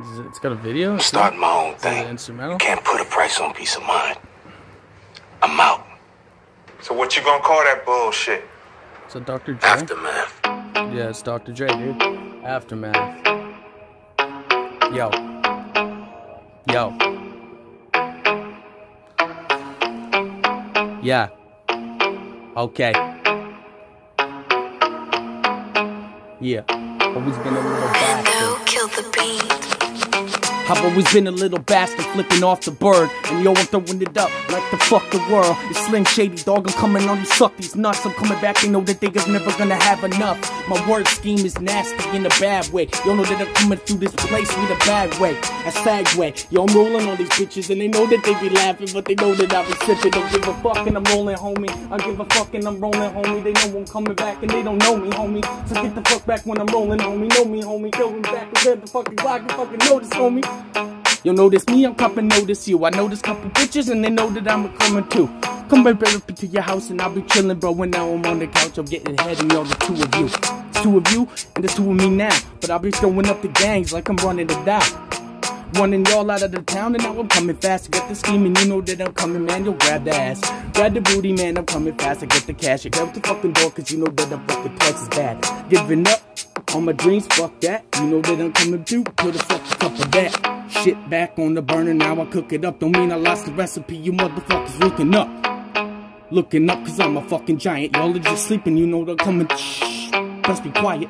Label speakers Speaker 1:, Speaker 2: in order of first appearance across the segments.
Speaker 1: Is it, it's got a video?
Speaker 2: I'm starting my own thing.
Speaker 1: instrumental?
Speaker 2: Can't put a price on peace of mind. I'm out.
Speaker 3: So what you gonna call that bullshit?
Speaker 1: So Dr. Dre?
Speaker 2: Aftermath.
Speaker 1: Yeah, it's Dr. Dre, dude. Aftermath. Yo. Yo. Yeah. Okay. Yeah. Always been a little bastard.
Speaker 4: Mando killed the beat.
Speaker 1: I've always been a little bastard flipping off the bird. And yo, I'm throwing it up like the fuck the world. It's Slim Shady, dog. I'm coming on you, suck these nuts. I'm coming back, they know that they niggas never gonna have enough. My word scheme is nasty in a bad way. Yo, know that I'm coming through this place with a bad way. A sad way. Yo, I'm rolling on these bitches and they know that they be laughing, but they know that I be sipping. Don't give a fuck and I'm rolling, homie. I give a fuck and I'm rolling, homie. They know I'm coming back and they don't know me, homie. So get the fuck back when I'm rolling, homie. Know me, homie. Going back and grab the fucking Glock and fucking notice, homie. You notice me, I'm coming, notice you. I notice couple bitches and they know that I'm a coming too. Come right back up into your house and I'll be chilling, bro. When now I'm on the couch, I'm getting head and y'all the two of you. It's two of you and the two of me now. But I'll be throwing up the gangs like I'm running it down. Running y'all out of the town and now I'm coming fast to get the scheme and you know that I'm coming, man. You'll grab the ass. Grab the booty, man. I'm coming fast to get the cash. You grab the fucking door cause you know that I'm fucking twice as bad. Giving up on my dreams, fuck that. You know that I'm coming through. Put a fucking cup of that. Shit back on the burner, now I cook it up. Don't mean I lost the recipe, you motherfuckers looking up. Looking up cause I'm a fucking giant. Y'all are just sleeping, you know they're coming. Shh, best be quiet.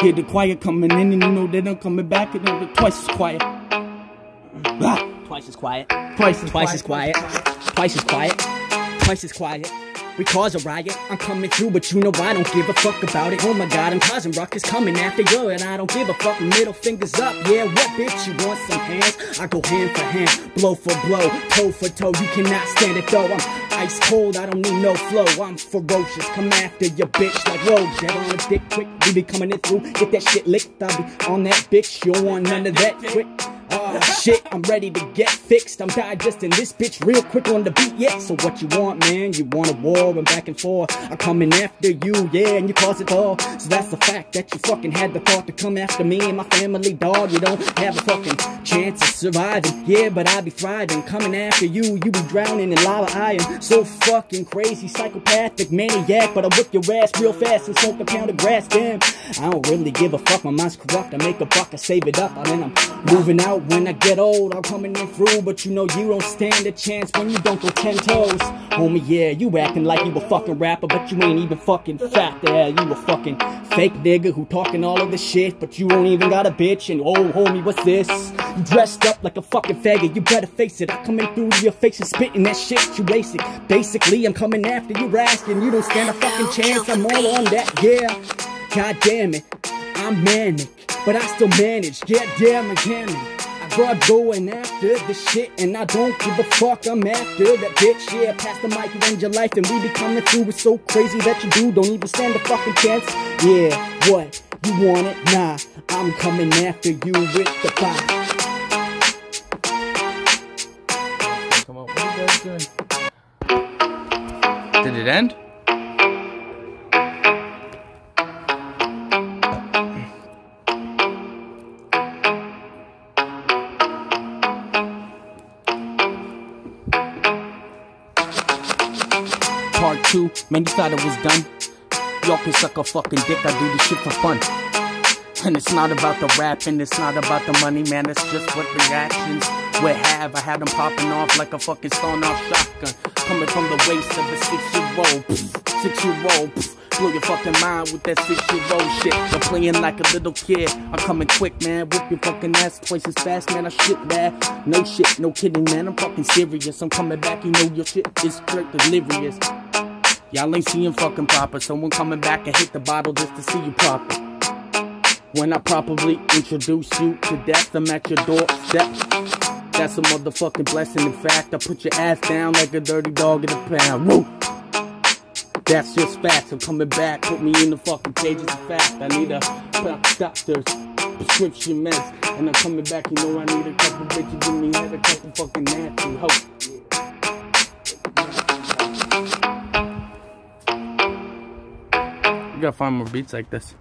Speaker 1: Hear the quiet coming in and you know that I'm coming back and they're twice as quiet. Ah, twice as quiet. Twice as
Speaker 5: Twice as quiet. Twice as quiet. Twice as quiet. We cause a riot. I'm coming through, but you know I don't give a fuck about it. Oh my god, I'm causing ruckus coming after you, and I don't give a fuck. Middle fingers up, yeah. What bitch? You want some hands? I go hand for hand, blow for blow, toe for toe. You cannot stand it though. I'm ice cold. I don't need no flow. I'm ferocious. Come after your bitch like whoa, dead on a dick quick. We be coming in through, get that shit licked. I'll be on that bitch. You don't want none of that quick. Shit, I'm ready to get fixed. I'm digesting this bitch real quick on the beat, yeah. So what you want, man? You want a war and back and forth. I'm coming after you, yeah, and you cause it all. So that's the fact that you fucking had the thought to come after me and my family, dog. You don't have a fucking chance of surviving, yeah, but I be thriving. Coming after you, you be drowning in lava. I am so fucking crazy, psychopathic, maniac, but I whip your ass real fast and smoke a pound of grass. Damn, I don't really give a fuck. My mind's corrupt. I make a buck, I save it up, and then I'm moving out. When I get old, I'm coming in through, but you know you don't stand a chance when you don't go ten toes. Homie, yeah, you acting like you a fucking rapper, but you ain't even fucking fat there. You a fucking fake nigga who talking all of this shit, but you don't even got a bitch. And oh, homie, what's this? You dressed up like a fucking faggot, you better face it. I come in through your face and spitting that shit, you basic. Basically, I'm coming after you, rascal. You don't stand a fucking chance. I'm all on that, yeah. God damn it, I'm manic, but I still manage. Yeah, damn it, damn it. Brought going after the shit, and I don't give a fuck. I'm after that bitch. Yeah, pass the mic, you end your life, and we be coming through. It's so crazy that you do, don't even stand a fucking chance. Yeah, what? You want it? Nah, I'm coming after you with the fire.
Speaker 1: Come on, what are you guys doing? Did it end? Two, man, you thought it was done. Y'all can suck a fucking dick, I do this shit for fun. And it's not about the rap and it's not about the money, man. It's just what reactions we have. I had them popping off like a fucking stone off shotgun. Coming from the waist of a six year old. Six year old. Blow your fucking mind with that six year old shit. I'm playing like a little kid. I'm coming quick, man. Whip your fucking ass twice as fast, man. I shit bad. No shit, no kidding, man. I'm fucking serious. I'm coming back, you know your shit is straight delirious. Y'all ain't seeing fucking proper. Someone coming back and hit the bottle just to see you proper. When I properly introduce you to death, I'm at your doorstep. That's a motherfucking blessing. In fact, I put your ass down like a dirty dog in a pound. Woo! That's just facts. I'm coming back. Put me in the fucking cage. It's fact. I need a doctor's prescription meds. And I'm coming back. You know I need a couple bitches. Give me head, a couple fucking nasty hoes. You gotta find more beats like this.